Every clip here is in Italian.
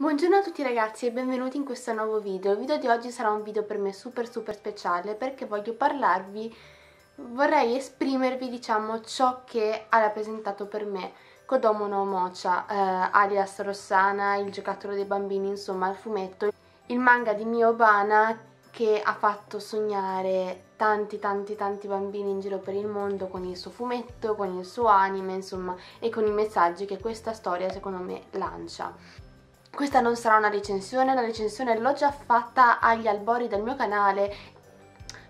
Buongiorno a tutti ragazzi e benvenuti in questo nuovo video. Il video di oggi sarà un video per me super super speciale perché voglio parlarvi, vorrei esprimervi diciamo ciò che ha rappresentato per me Kodomo no Mocha, eh, alias Rossana, il giocattolo dei bambini, insomma il fumetto, il manga di Miobana che ha fatto sognare tanti tanti tanti bambini in giro per il mondo con il suo fumetto, con il suo anime, insomma, e con i messaggi che questa storia secondo me lancia. Questa non sarà una recensione, la recensione l'ho già fatta agli albori del mio canale.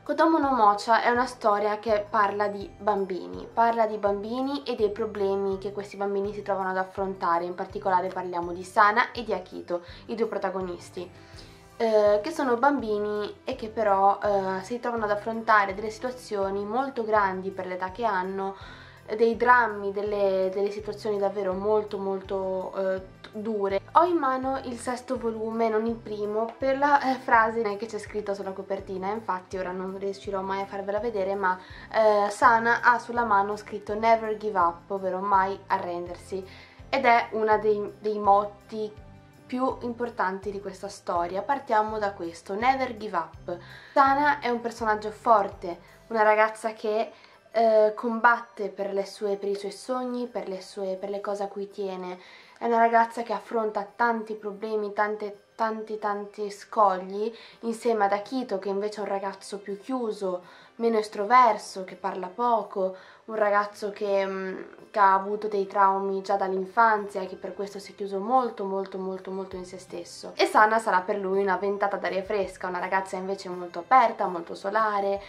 Kodomo no Mocha è una storia che parla di bambini, parla di bambini e dei problemi che questi bambini si trovano ad affrontare, in particolare parliamo di Sana e di Akito, i due protagonisti, eh, che sono bambini e che però eh, si trovano ad affrontare delle situazioni molto grandi per l'età che hanno, dei drammi, delle, delle situazioni davvero molto molto eh, dure. Ho in mano il sesto volume, non il primo, per la eh, frase che c'è scritta sulla copertina, infatti ora non riuscirò mai a farvela vedere, ma eh, Sana ha sulla mano scritto Never give up, ovvero mai arrendersi, ed è uno dei, dei motti più importanti di questa storia. Partiamo da questo, Never give up. Sana è un personaggio forte, una ragazza che eh, combatte per, sue, per, i suoi sogni, per le, sue, per le cose a cui tiene. È una ragazza che affronta tanti problemi, tante, tanti tanti scogli, insieme ad Akito che invece è un ragazzo più chiuso, meno estroverso, che parla poco, un ragazzo che, mm, che ha avuto dei traumi già dall'infanzia e che per questo si è chiuso molto molto molto molto in se stesso. E Sana sarà per lui una ventata d'aria fresca, una ragazza invece molto aperta, molto solare,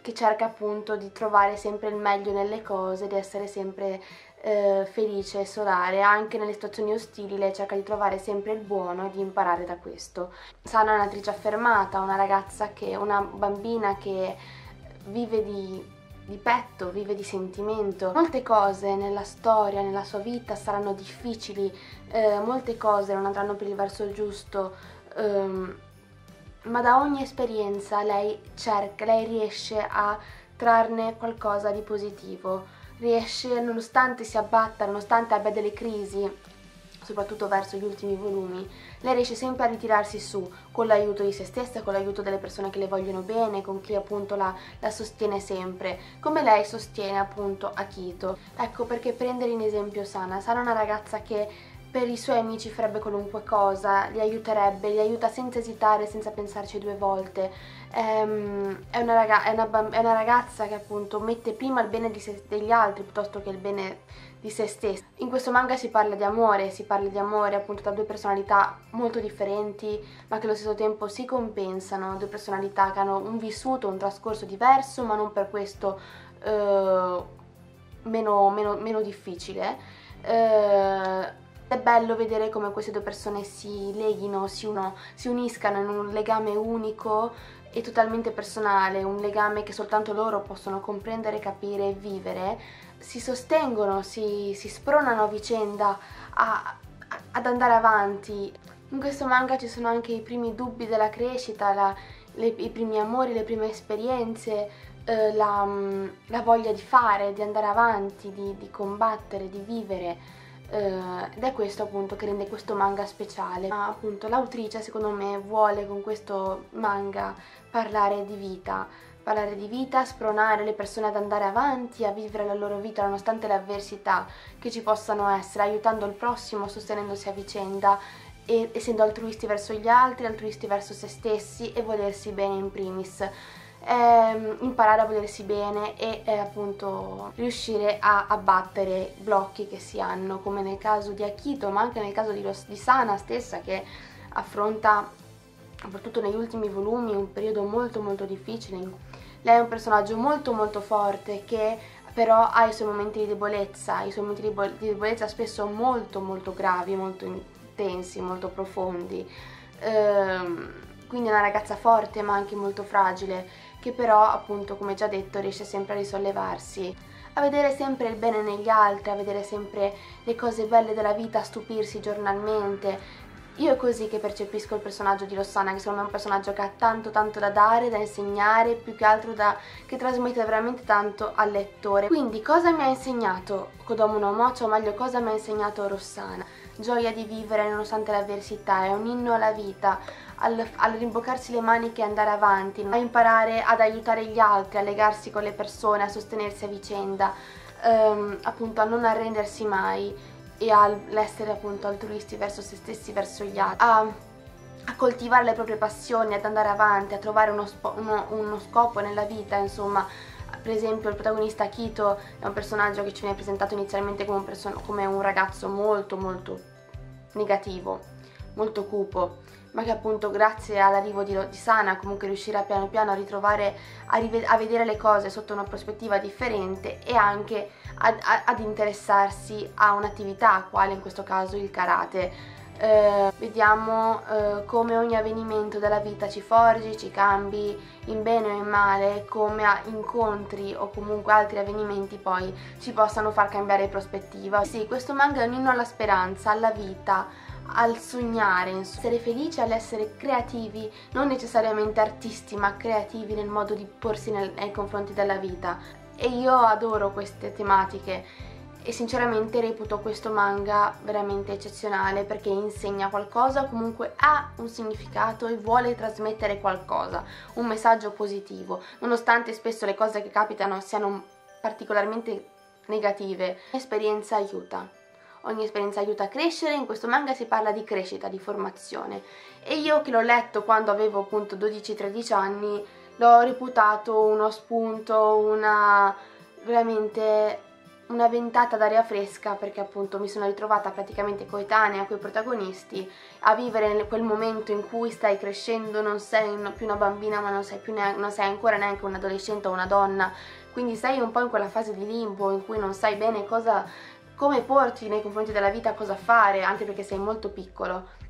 che cerca appunto di trovare sempre il meglio nelle cose, di essere sempre eh, felice e solare, anche nelle situazioni ostili lei cerca di trovare sempre il buono e di imparare da questo. Sana è un'attrice affermata, una ragazza che, una bambina che vive di, di petto, vive di sentimento. Molte cose nella storia, nella sua vita saranno difficili, eh, molte cose non andranno per il verso giusto, ehm, ma da ogni esperienza lei cerca, lei riesce a trarne qualcosa di positivo, riesce, nonostante si abbatta, nonostante abbia delle crisi, soprattutto verso gli ultimi volumi, lei riesce sempre a ritirarsi su con l'aiuto di se stessa, con l'aiuto delle persone che le vogliono bene, con chi appunto la, la, sostiene sempre, come lei sostiene appunto Akito. Ecco perché prendere in esempio Sana, Sana è una ragazza che per i suoi amici farebbe qualunque cosa, li aiuterebbe, li aiuta senza esitare, senza pensarci due volte. Ehm, è, una ragazza, è, una, è, una ragazza che appunto mette prima il bene degli altri piuttosto che il bene di se stessa. In questo manga si parla di amore, si parla di amore appunto da due personalità molto differenti ma che allo stesso tempo si compensano, due personalità che hanno un vissuto, un trascorso diverso ma non per questo eh, meno, meno, meno difficile. Eh, è bello vedere come queste due persone si leghino, si, uno, si uniscano in un legame unico e totalmente personale, un legame che soltanto loro possono comprendere, capire e vivere, si sostengono, si, si spronano a vicenda a, a, ad andare avanti. In questo manga ci sono anche i primi dubbi della crescita, la, le, i primi amori, le prime esperienze, eh, la, la, voglia di fare, di andare avanti, di, di combattere, di vivere ed è questo appunto che rende questo manga speciale. Ma appunto l'autrice secondo me vuole con questo manga parlare di vita. Parlare di vita, spronare le persone ad andare avanti, a vivere la loro vita nonostante le avversità che ci possano essere, aiutando il prossimo, sostenendosi a vicenda e essendo altruisti verso gli altri, altruisti verso se stessi e volersi bene in primis ehm, imparare a volersi bene e eh, appunto riuscire a abbattere blocchi che si hanno come nel caso di Akito ma anche nel caso di, di Sana stessa che affronta soprattutto negli ultimi volumi un periodo molto molto difficile lei è un personaggio molto molto forte che però ha i suoi momenti di debolezza, i suoi momenti di debolezza spesso molto molto gravi, molto intensi, molto profondi. Ehm, quindi è una ragazza forte ma anche molto fragile che però appunto come già detto riesce sempre a risollevarsi a vedere sempre il bene negli altri, a vedere sempre le cose belle della vita, a stupirsi giornalmente. Io è così che percepisco il personaggio di Rossana, che secondo me è un personaggio che ha tanto tanto da dare, da insegnare, più che altro da, che trasmette veramente tanto al lettore. Quindi cosa mi ha insegnato Kodomo no Mocha, o meglio cosa mi ha insegnato Rossana? gioia di vivere nonostante l'avversità, è un inno alla vita, al, al rimboccarsi le maniche e andare avanti, a imparare ad aiutare gli altri, a legarsi con le persone, a sostenersi a vicenda, ehm, appunto a non arrendersi mai e all'essere appunto altruisti verso se stessi, verso gli altri, a, a, coltivare le proprie passioni, ad andare avanti, a trovare uno, uno, uno scopo nella vita, insomma, per esempio il protagonista Kito è un personaggio che ci viene presentato inizialmente come un, come un ragazzo molto molto negativo, molto cupo, ma che appunto grazie all'arrivo di, di, Sana comunque riuscirà piano piano a ritrovare, a, a, vedere le cose sotto una prospettiva differente e anche ad, ad interessarsi a un'attività, quale in questo caso il karate. Eh, vediamo eh, come ogni avvenimento della vita ci forgi, ci cambi in bene o in male, come incontri o comunque altri avvenimenti poi ci possano far cambiare prospettiva. Sì, questo manga è un inno alla speranza, alla vita, al sognare, essere felici, all'essere creativi, non necessariamente artisti, ma creativi nel modo di porsi nel, nei confronti della vita. E io adoro queste tematiche e sinceramente reputo questo manga veramente eccezionale perché insegna qualcosa, comunque ha un significato e vuole trasmettere qualcosa, un messaggio positivo, nonostante spesso le cose che capitano siano particolarmente negative. L'esperienza aiuta ogni esperienza aiuta a crescere, in questo manga si parla di crescita, di formazione. E io che l'ho letto quando avevo appunto 12-13 anni l'ho reputato uno spunto, una veramente una ventata d'aria fresca perché appunto mi sono ritrovata praticamente coetanea con i protagonisti a vivere quel momento in cui stai crescendo, non sei più una bambina ma non sei, più non sei ancora neanche un adolescente o una donna, quindi sei un po' in quella fase di limbo in cui non sai bene cosa come porti nei confronti della vita, cosa fare, anche perché sei molto piccolo.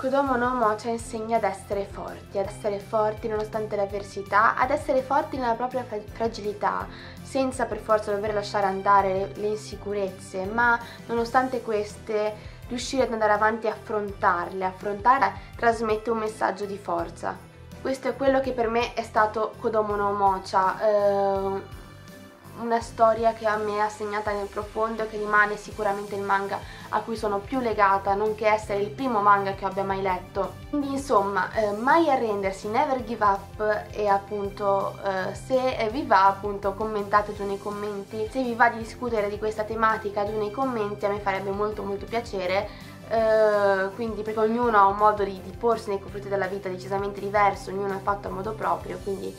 Kodomo no Mocha insegna ad essere forti, ad essere forti nonostante l'avversità, ad essere forti nella propria fragilità, senza per forza dover lasciare andare le, insicurezze, ma nonostante queste riuscire ad andare avanti e affrontarle, affrontare trasmette un messaggio di forza. Questo è quello che per me è stato Kodomo no Mocha, eh, una storia che a me ha segnata nel profondo e che rimane sicuramente il manga a cui sono più legata, nonché essere il primo manga che abbia mai letto. Quindi insomma, eh, mai arrendersi, never give up e appunto eh, se vi va appunto commentate giù nei commenti, se vi va di discutere di questa tematica giù nei commenti a me farebbe molto molto piacere Uh, quindi perché ognuno ha un modo di, di porsi nei confronti della vita decisamente diverso, ognuno è fatto a modo proprio, quindi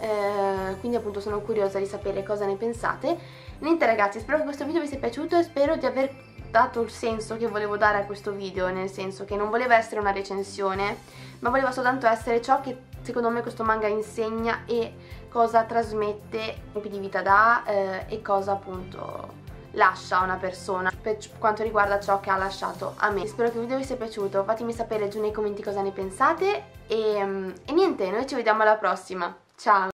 eh, quindi appunto sono curiosa di sapere cosa ne pensate. Niente ragazzi, spero che questo video vi sia piaciuto e spero di aver dato il senso che volevo dare a questo video, nel senso che non voleva essere una recensione, ma voleva soltanto essere ciò che secondo me questo manga insegna e cosa trasmette, tempi di vita dà eh, e cosa appunto lascia a una persona per quanto riguarda ciò che ha lasciato a me. Spero che il video vi sia piaciuto, fatemi sapere giù nei commenti cosa ne pensate e, e niente, noi ci vediamo alla prossima, ciao!